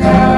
come.